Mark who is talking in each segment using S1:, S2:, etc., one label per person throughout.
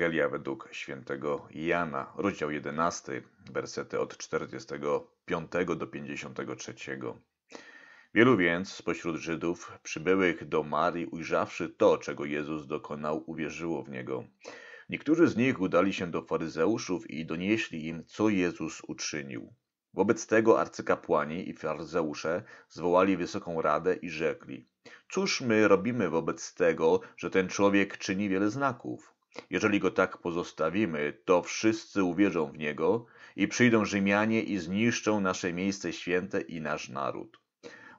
S1: Ewangelia według świętego Jana, rozdział 11, wersety od 45 do 53. Wielu więc spośród Żydów przybyłych do Marii, ujrzawszy to, czego Jezus dokonał, uwierzyło w Niego. Niektórzy z nich udali się do faryzeuszów i donieśli im, co Jezus uczynił. Wobec tego arcykapłani i faryzeusze zwołali wysoką radę i rzekli: Cóż my robimy wobec tego, że ten człowiek czyni wiele znaków? Jeżeli go tak pozostawimy, to wszyscy uwierzą w niego i przyjdą Rzymianie i zniszczą nasze miejsce święte i nasz naród.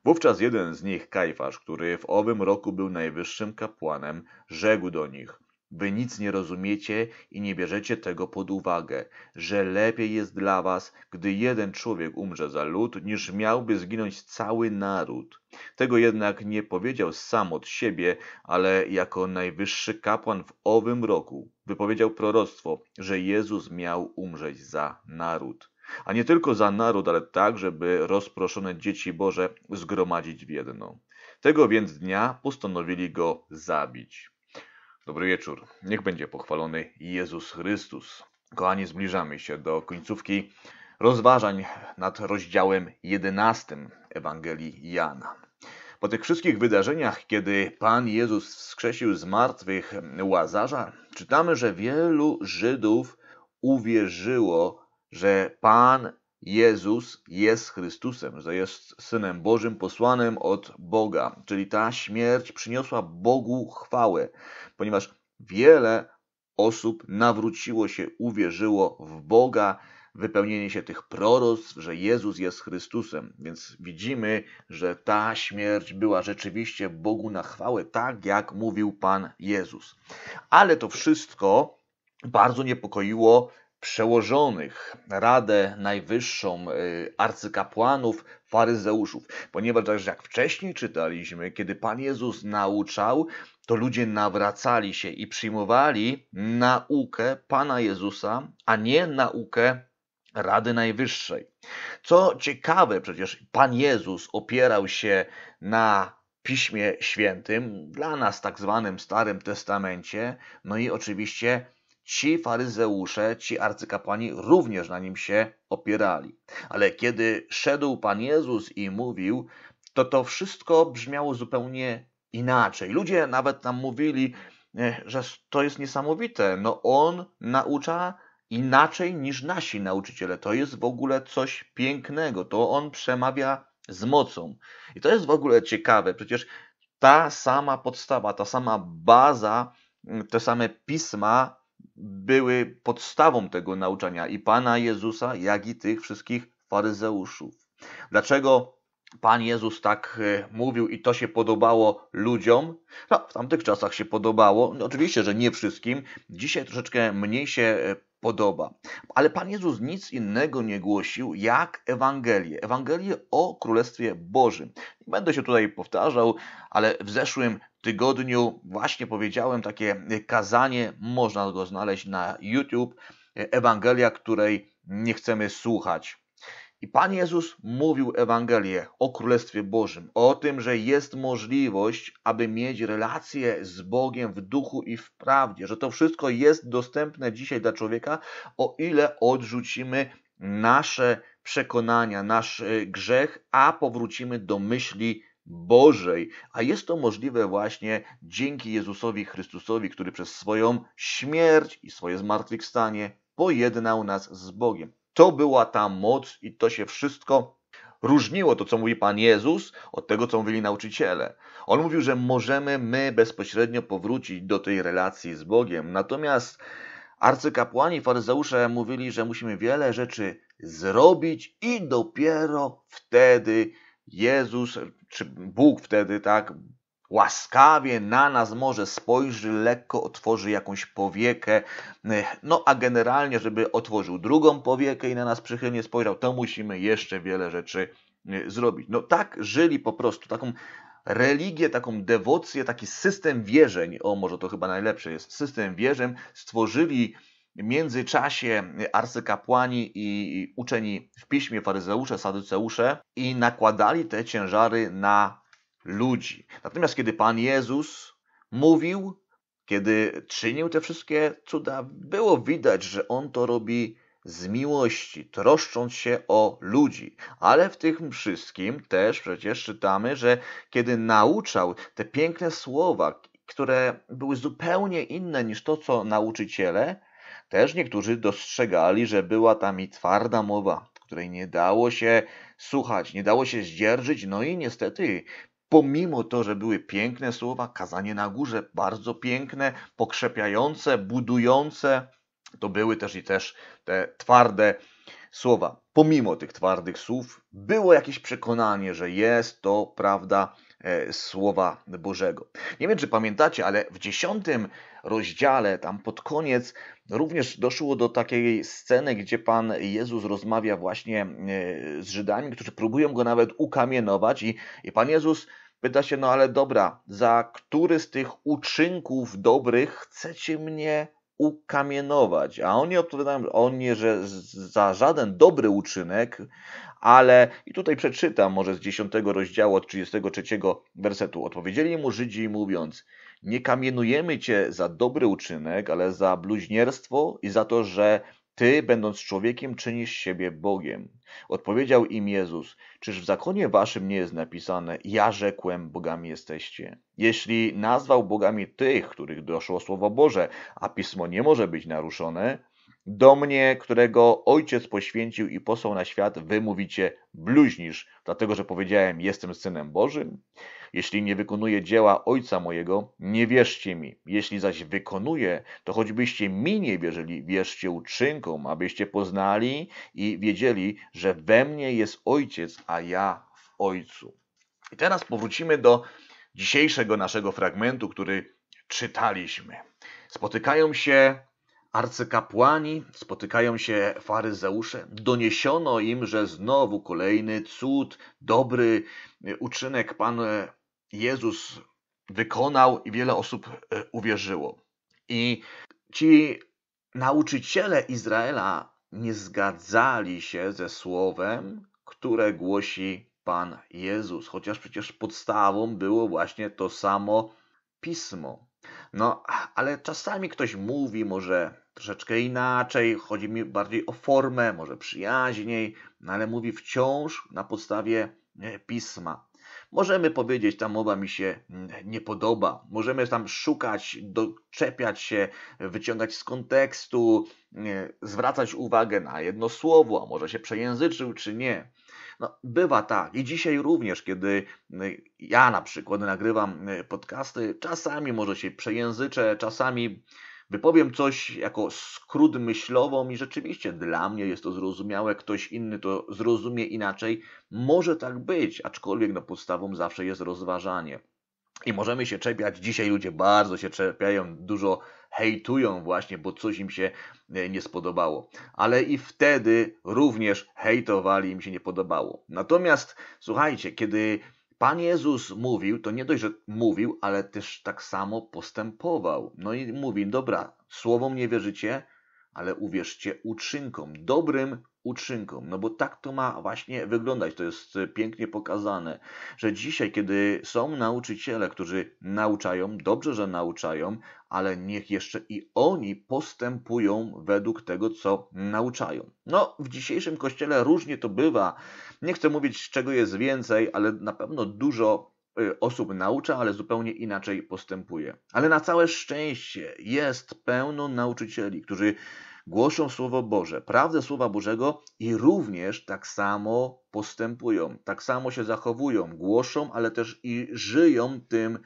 S1: Wówczas jeden z nich, Kajfasz, który w owym roku był najwyższym kapłanem, rzekł do nich: Wy nic nie rozumiecie i nie bierzecie tego pod uwagę, że lepiej jest dla was, gdy jeden człowiek umrze za lud, niż miałby zginąć cały naród. Tego jednak nie powiedział sam od siebie, ale jako najwyższy kapłan w owym roku wypowiedział proroctwo, że Jezus miał umrzeć za naród. A nie tylko za naród, ale tak, żeby rozproszone dzieci Boże zgromadzić w jedno. Tego więc dnia postanowili go zabić. Dobry wieczór. Niech będzie pochwalony Jezus Chrystus. Kochani, zbliżamy się do końcówki rozważań nad rozdziałem 11 Ewangelii Jana. Po tych wszystkich wydarzeniach, kiedy Pan Jezus wskrzesił z martwych Łazarza, czytamy, że wielu Żydów uwierzyło, że Pan Jezus jest Chrystusem, że jest Synem Bożym posłanym od Boga, czyli ta śmierć przyniosła Bogu chwałę, ponieważ wiele osób nawróciło się, uwierzyło w Boga, wypełnienie się tych proroctw, że Jezus jest Chrystusem. Więc widzimy, że ta śmierć była rzeczywiście Bogu na chwałę, tak jak mówił Pan Jezus. Ale to wszystko bardzo niepokoiło przełożonych, Radę Najwyższą, y, arcykapłanów, faryzeuszów, ponieważ jak wcześniej czytaliśmy, kiedy Pan Jezus nauczał, to ludzie nawracali się i przyjmowali naukę Pana Jezusa, a nie naukę Rady Najwyższej. Co ciekawe, przecież Pan Jezus opierał się na Piśmie Świętym, dla nas tak zwanym Starym Testamencie, no i oczywiście ci faryzeusze, ci arcykapłani również na nim się opierali. Ale kiedy szedł Pan Jezus i mówił, to to wszystko brzmiało zupełnie inaczej. Ludzie nawet nam mówili, e, że to jest niesamowite. No on naucza inaczej niż nasi nauczyciele. To jest w ogóle coś pięknego. To on przemawia z mocą. I to jest w ogóle ciekawe. Przecież ta sama podstawa, ta sama baza, te same pisma były podstawą tego nauczania i Pana Jezusa, jak i tych wszystkich faryzeuszów. Dlaczego Pan Jezus tak e, mówił i to się podobało ludziom? No, w tamtych czasach się podobało. No, oczywiście, że nie wszystkim. Dzisiaj troszeczkę mniej się e, podoba. Ale Pan Jezus nic innego nie głosił jak Ewangelię. Ewangelię o Królestwie Bożym. Nie będę się tutaj powtarzał, ale w zeszłym tygodniu właśnie powiedziałem takie kazanie, można go znaleźć na YouTube, Ewangelia, której nie chcemy słuchać. I Pan Jezus mówił Ewangelię o Królestwie Bożym, o tym, że jest możliwość, aby mieć relację z Bogiem w duchu i w prawdzie, że to wszystko jest dostępne dzisiaj dla człowieka, o ile odrzucimy nasze przekonania, nasz grzech, a powrócimy do myśli Bożej. A jest to możliwe właśnie dzięki Jezusowi Chrystusowi, który przez swoją śmierć i swoje zmartwychwstanie pojednał nas z Bogiem. To była ta moc i to się wszystko różniło, to co mówi Pan Jezus, od tego, co mówili nauczyciele. On mówił, że możemy my bezpośrednio powrócić do tej relacji z Bogiem. Natomiast arcykapłani, faryzeusze mówili, że musimy wiele rzeczy zrobić i dopiero wtedy Jezus, czy Bóg wtedy, tak, łaskawie na nas może spojrzy, lekko otworzy jakąś powiekę, no a generalnie, żeby otworzył drugą powiekę i na nas przychylnie spojrzał, to musimy jeszcze wiele rzeczy e, zrobić. No tak żyli po prostu, taką religię, taką dewocję, taki system wierzeń, o może to chyba najlepsze jest, system wierzeń stworzyli międzyczasie arcykapłani i uczeni w piśmie, faryzeusze, saduceusze i nakładali te ciężary na ludzi. Natomiast kiedy Pan Jezus mówił, kiedy czynił te wszystkie cuda, było widać, że on to robi z miłości, troszcząc się o ludzi. Ale w tym wszystkim też przecież czytamy, że kiedy nauczał te piękne słowa, które były zupełnie inne niż to, co nauczyciele, też niektórzy dostrzegali, że była tam i twarda mowa, której nie dało się słuchać, nie dało się zdzierżyć, no i niestety pomimo to, że były piękne słowa, kazanie na górze bardzo piękne, pokrzepiające, budujące, to były też i też te twarde słowa. Pomimo tych twardych słów, było jakieś przekonanie, że jest to prawda Słowa Bożego. Nie wiem, czy pamiętacie, ale w dziesiątym rozdziale, tam pod koniec, również doszło do takiej sceny, gdzie Pan Jezus rozmawia właśnie e, z Żydami, którzy próbują go nawet ukamienować, i, i Pan Jezus pyta się: No ale dobra, za który z tych uczynków dobrych chcecie mnie ukamienować. A oni odpowiadają, nie, że za żaden dobry uczynek, ale i tutaj przeczytam może z 10 rozdziału od 33 wersetu. Odpowiedzieli mu Żydzi mówiąc, nie kamienujemy cię za dobry uczynek, ale za bluźnierstwo i za to, że ty, będąc człowiekiem, czynisz siebie Bogiem. Odpowiedział im Jezus: Czyż w zakonie waszym nie jest napisane: Ja rzekłem, bogami jesteście? Jeśli nazwał bogami tych, których doszło słowo Boże, a pismo nie może być naruszone, do mnie, którego ojciec poświęcił i posłał na świat, wy mówicie: bluźnisz, dlatego że powiedziałem: Jestem synem Bożym? Jeśli nie wykonuję dzieła Ojca mojego, nie wierzcie mi. Jeśli zaś wykonuję, to choćbyście mi nie wierzyli, wierzcie uczynkom, abyście poznali i wiedzieli, że we mnie jest Ojciec, a ja w Ojcu. I teraz powrócimy do dzisiejszego naszego fragmentu, który czytaliśmy. Spotykają się arcykapłani, spotykają się faryzeusze. Doniesiono im, że znowu kolejny cud, dobry uczynek Pan Jezus wykonał i wiele osób e, uwierzyło. I ci nauczyciele Izraela nie zgadzali się ze słowem, które głosi Pan Jezus, chociaż przecież podstawą było właśnie to samo pismo. No, ale czasami ktoś mówi może troszeczkę inaczej, chodzi mi bardziej o formę, może przyjaźniej, no ale mówi wciąż na podstawie e, pisma. Możemy powiedzieć, ta mowa mi się mm, nie podoba. Możemy tam szukać, doczepiać się, wyciągać z kontekstu, zwracać uwagę na jedno słowo, a może się przejęzyczył czy nie. No, bywa tak. I dzisiaj również, kiedy mm, ja na przykład nagrywam mm, podcasty, czasami może się przejęzyczę, czasami Wypowiem coś jako skrót myślową i rzeczywiście dla mnie jest to zrozumiałe, ktoś inny to zrozumie inaczej. Może tak być, aczkolwiek no, podstawą zawsze jest rozważanie. I możemy się czepiać, dzisiaj ludzie bardzo się czepiają, dużo hejtują właśnie, bo coś im się e, nie spodobało. Ale i wtedy również hejtowali, im się nie podobało. Natomiast słuchajcie, kiedy Pan Jezus mówił, to nie dość, że mówił, ale też tak samo postępował. No i mówi, dobra, słowom nie wierzycie, ale uwierzcie uczynkom, dobrym uczynkom. No bo tak to ma właśnie wyglądać. To jest pięknie pokazane, że dzisiaj, kiedy są nauczyciele, którzy nauczają, dobrze, że nauczają, ale niech jeszcze i oni postępują według tego, co nauczają. No, w dzisiejszym kościele różnie to bywa. Nie chcę mówić, czego jest więcej, ale na pewno dużo osób naucza, ale zupełnie inaczej postępuje. Ale na całe szczęście jest pełno nauczycieli, którzy głoszą Słowo Boże, prawdę Słowa Bożego i również tak samo postępują, tak samo się zachowują, głoszą, ale też i żyją tym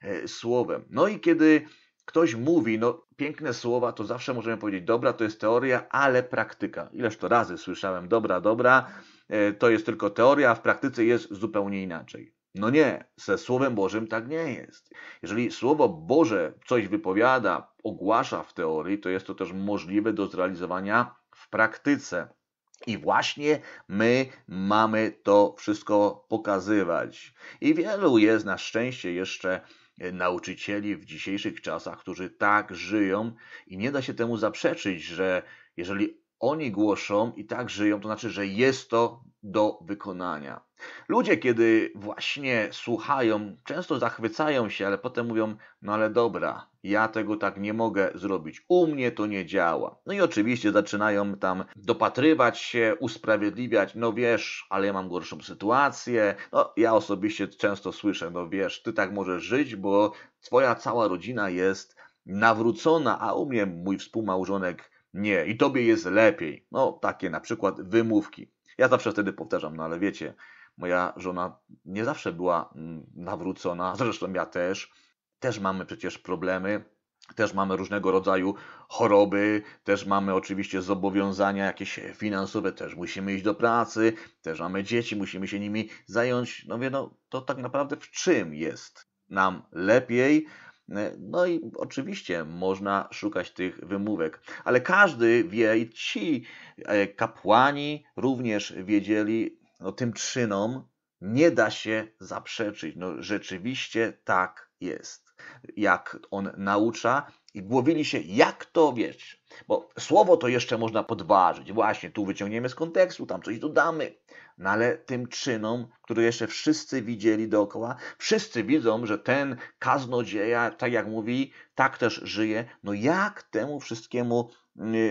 S1: e, Słowem. No i kiedy ktoś mówi, no piękne słowa, to zawsze możemy powiedzieć, dobra, to jest teoria, ale praktyka. Ileż to razy słyszałem, dobra, dobra, e, to jest tylko teoria, a w praktyce jest zupełnie inaczej. No nie, ze Słowem Bożym tak nie jest. Jeżeli Słowo Boże coś wypowiada, ogłasza w teorii, to jest to też możliwe do zrealizowania w praktyce. I właśnie my mamy to wszystko pokazywać. I wielu jest na szczęście jeszcze nauczycieli w dzisiejszych czasach, którzy tak żyją i nie da się temu zaprzeczyć, że jeżeli oni głoszą i tak żyją, to znaczy, że jest to do wykonania. Ludzie, kiedy właśnie słuchają, często zachwycają się, ale potem mówią: No ale dobra, ja tego tak nie mogę zrobić, u mnie to nie działa. No i oczywiście zaczynają tam dopatrywać się, usprawiedliwiać: No wiesz, ale ja mam gorszą sytuację. No ja osobiście często słyszę: No wiesz, ty tak możesz żyć, bo twoja cała rodzina jest nawrócona, a u mnie mój współmałżonek nie i tobie jest lepiej. No takie na przykład wymówki. Ja zawsze wtedy powtarzam, no ale wiecie, moja żona nie zawsze była mm, nawrócona, zresztą ja też. Też mamy przecież problemy, też mamy różnego rodzaju choroby, też mamy oczywiście zobowiązania jakieś finansowe, też musimy iść do pracy, też mamy dzieci, musimy się nimi zająć. No wie, no to tak naprawdę w czym jest nam lepiej? No i oczywiście można szukać tych wymówek, ale każdy wie i ci e, kapłani również wiedzieli, no tym czynom nie da się zaprzeczyć. No rzeczywiście tak jest. Jak on naucza i głowili się, jak to wiesz. Bo słowo to jeszcze można podważyć. Właśnie tu wyciągniemy z kontekstu, tam coś dodamy. No ale tym czynom, które jeszcze wszyscy widzieli dookoła, wszyscy widzą, że ten kaznodzieja, tak jak mówi, tak też żyje. No jak temu wszystkiemu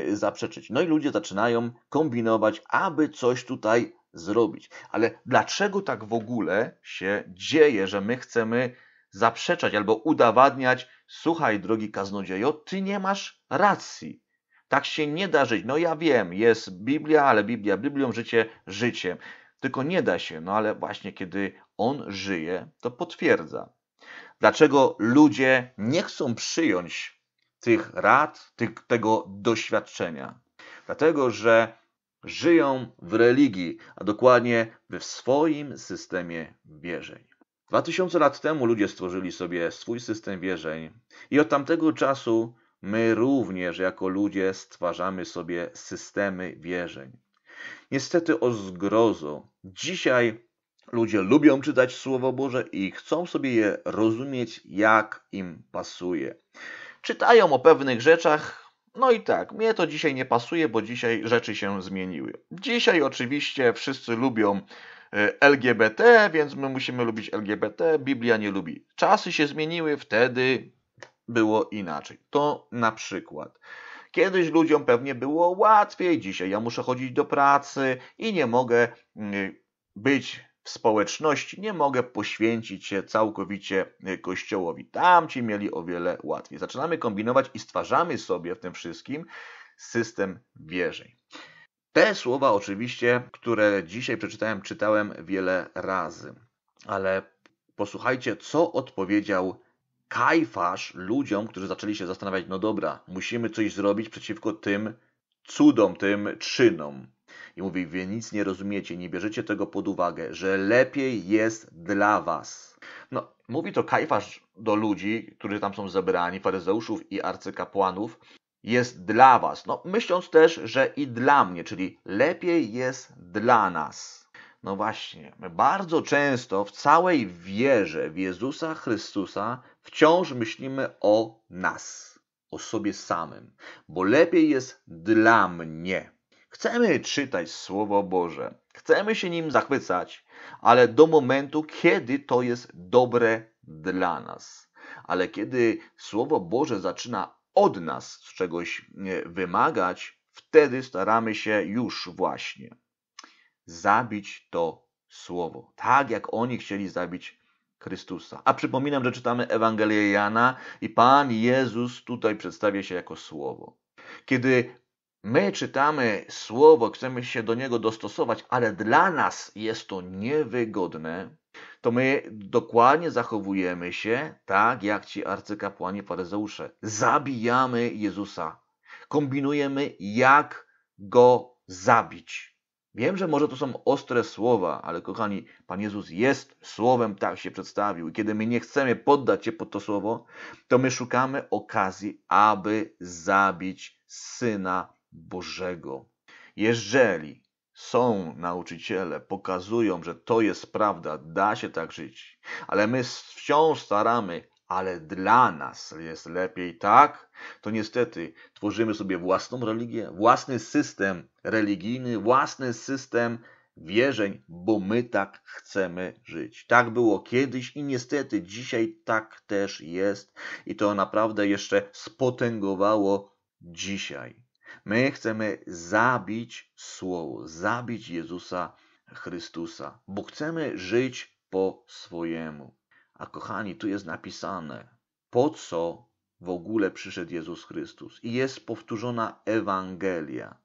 S1: y, zaprzeczyć? No i ludzie zaczynają kombinować, aby coś tutaj zrobić. Ale dlaczego tak w ogóle się dzieje, że my chcemy zaprzeczać albo udowadniać, słuchaj, drogi kaznodziejo, ty nie masz racji. Tak się nie da żyć. No ja wiem, jest Biblia, ale Biblia Biblią, życie życiem. Tylko nie da się. No ale właśnie kiedy on żyje, to potwierdza. Dlaczego ludzie nie chcą przyjąć tych rad, tych, tego doświadczenia? Dlatego, że żyją w religii, a dokładnie w swoim systemie wierzeń. Dwa tysiące lat temu ludzie stworzyli sobie swój system wierzeń i od tamtego czasu my również jako ludzie stwarzamy sobie systemy wierzeń. Niestety o zgrozo. Dzisiaj ludzie lubią czytać Słowo Boże i chcą sobie je rozumieć, jak im pasuje. Czytają o pewnych rzeczach, no i tak, mnie to dzisiaj nie pasuje, bo dzisiaj rzeczy się zmieniły. Dzisiaj oczywiście wszyscy lubią LGBT, więc my musimy lubić LGBT, Biblia nie lubi. Czasy się zmieniły, wtedy było inaczej. To na przykład. Kiedyś ludziom pewnie było łatwiej, dzisiaj ja muszę chodzić do pracy i nie mogę mm, być w społeczności, nie mogę poświęcić się całkowicie y, Kościołowi. Tamci mieli o wiele łatwiej. Zaczynamy kombinować i stwarzamy sobie w tym wszystkim system wierzeń. Te słowa oczywiście, które dzisiaj przeczytałem, czytałem wiele razy, ale posłuchajcie, co odpowiedział Kajfasz ludziom, którzy zaczęli się zastanawiać, no dobra, musimy coś zrobić przeciwko tym cudom, tym czynom. I mówi, wy nic nie rozumiecie, nie bierzecie tego pod uwagę, że lepiej jest dla was. No, mówi to Kajfasz do ludzi, którzy tam są zebrani, faryzeuszów i arcykapłanów, jest dla was. No, myśląc też, że i dla mnie, czyli lepiej jest dla nas. No właśnie, bardzo często w całej wierze w Jezusa Chrystusa wciąż myślimy o nas, o sobie samym, bo lepiej jest dla mnie. Chcemy czytać Słowo Boże, chcemy się nim zachwycać, ale do momentu, kiedy to jest dobre dla nas. Ale kiedy Słowo Boże zaczyna od nas czegoś wymagać, wtedy staramy się już właśnie zabić to Słowo. Tak jak oni chcieli zabić Chrystusa. A przypominam, że czytamy Ewangelię Jana i Pan Jezus tutaj przedstawia się jako Słowo. Kiedy my czytamy Słowo, chcemy się do niego dostosować, ale dla nas jest to niewygodne, to my dokładnie zachowujemy się tak, jak ci arcykapłani faryzeusze. Zabijamy Jezusa. Kombinujemy, jak go zabić. Wiem, że może to są ostre słowa, ale kochani, Pan Jezus jest słowem, tak się przedstawił. I kiedy my nie chcemy poddać się pod to słowo, to my szukamy okazji, aby zabić Syna Bożego. Jeżeli są nauczyciele, pokazują, że to jest prawda, da się tak żyć, ale my wciąż staramy, ale dla nas jest lepiej tak, to niestety tworzymy sobie własną religię, własny system religijny, własny system wierzeń, bo my tak chcemy żyć. Tak było kiedyś i niestety dzisiaj tak też jest i to naprawdę jeszcze spotęgowało dzisiaj. My chcemy zabić Słowo, zabić Jezusa Chrystusa, bo chcemy żyć po swojemu. A kochani, tu jest napisane, po co w ogóle przyszedł Jezus Chrystus. I jest powtórzona Ewangelia.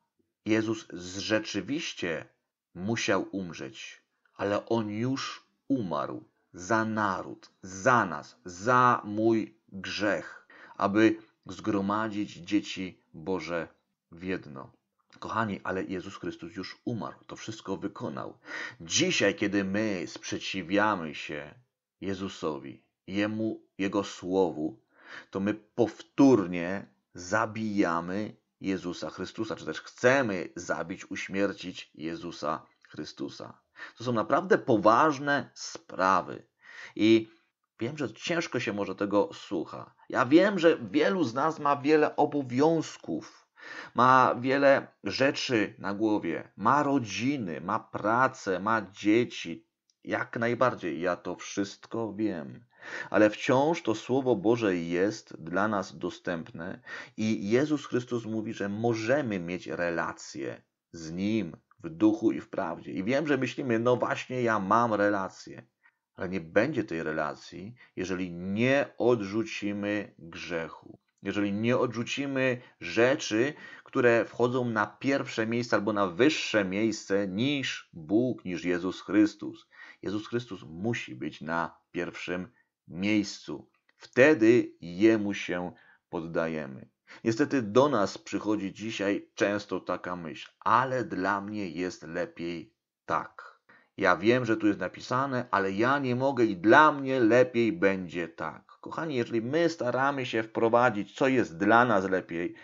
S1: Jezus rzeczywiście musiał umrzeć, ale on już umarł za naród, za nas, za mój grzech, aby zgromadzić dzieci Boże w jedno. Kochani, ale Jezus Chrystus już umarł, to wszystko wykonał. Dzisiaj, kiedy my sprzeciwiamy się Jezusowi, Jemu, Jego Słowu, to my powtórnie zabijamy Jezusa Chrystusa, czy też chcemy zabić, uśmiercić Jezusa Chrystusa. To są naprawdę poważne sprawy. I wiem, że ciężko się może tego słucha. Ja wiem, że wielu z nas ma wiele obowiązków, ma wiele rzeczy na głowie, ma rodziny, ma pracę, ma dzieci. Jak najbardziej, ja to wszystko wiem. Ale wciąż to Słowo Boże jest dla nas dostępne i Jezus Chrystus mówi, że możemy mieć relacje z Nim w duchu i w prawdzie. I wiem, że myślimy, no właśnie, ja mam relację. Ale nie będzie tej relacji, jeżeli nie odrzucimy grzechu. Jeżeli nie odrzucimy rzeczy, które wchodzą na pierwsze miejsce albo na wyższe miejsce niż Bóg, niż Jezus Chrystus. Jezus Chrystus musi być na pierwszym miejscu. Wtedy Jemu się poddajemy. Niestety do nas przychodzi dzisiaj często taka myśl, ale dla mnie jest lepiej tak. Ja wiem, że tu jest napisane, ale ja nie mogę i dla mnie lepiej będzie tak. Kochani, jeżeli my staramy się wprowadzić, co jest dla nas lepiej,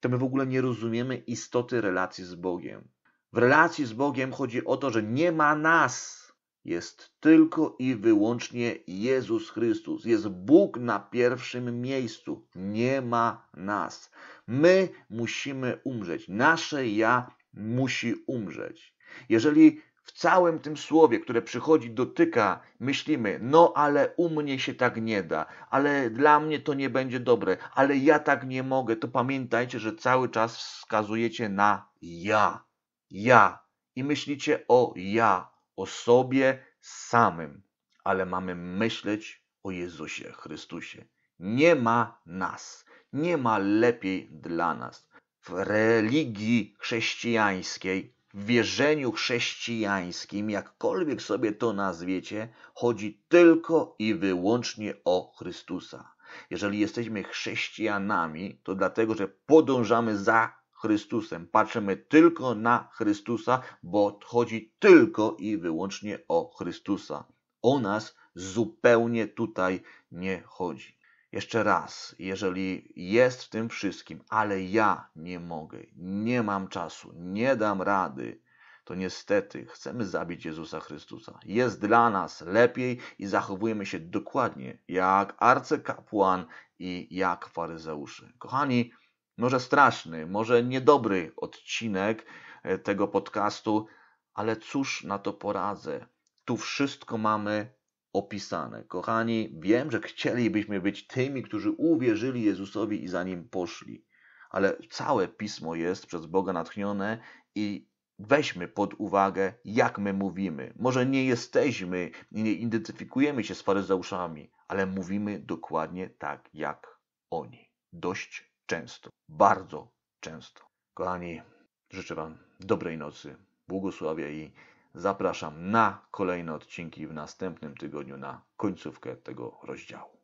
S1: to my w ogóle nie rozumiemy istoty relacji z Bogiem. W relacji z Bogiem chodzi o to, że nie ma nas, jest tylko i wyłącznie Jezus Chrystus. Jest Bóg na pierwszym miejscu. Nie ma nas. My musimy umrzeć. Nasze ja musi umrzeć. Jeżeli w całym tym słowie, które przychodzi, dotyka, myślimy, no ale u mnie się tak nie da, ale dla mnie to nie będzie dobre, ale ja tak nie mogę, to pamiętajcie, że cały czas wskazujecie na ja. Ja. I myślicie o ja o sobie samym, ale mamy myśleć o Jezusie Chrystusie. Nie ma nas, nie ma lepiej dla nas. W religii chrześcijańskiej, w wierzeniu chrześcijańskim, jakkolwiek sobie to nazwiecie, chodzi tylko i wyłącznie o Chrystusa. Jeżeli jesteśmy chrześcijanami, to dlatego, że podążamy za Chrystusem. Patrzymy tylko na Chrystusa, bo chodzi tylko i wyłącznie o Chrystusa. O nas zupełnie tutaj nie chodzi. Jeszcze raz, jeżeli jest w tym wszystkim, ale ja nie mogę, nie mam czasu, nie dam rady, to niestety chcemy zabić Jezusa Chrystusa. Jest dla nas lepiej i zachowujemy się dokładnie jak arcykapłan i jak faryzeusze. Kochani, może straszny, może niedobry odcinek e, tego podcastu, ale cóż na to poradzę? Tu wszystko mamy opisane. Kochani, wiem, że chcielibyśmy być tymi, którzy uwierzyli Jezusowi i za nim poszli, ale całe pismo jest przez Boga natchnione i weźmy pod uwagę, jak my mówimy. Może nie jesteśmy, nie identyfikujemy się z faryzeuszami, ale mówimy dokładnie tak jak oni. Dość często, bardzo często. Kochani, życzę Wam dobrej nocy, błogosławię i zapraszam na kolejne odcinki w następnym tygodniu, na końcówkę tego rozdziału.